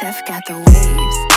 Seth got the waves.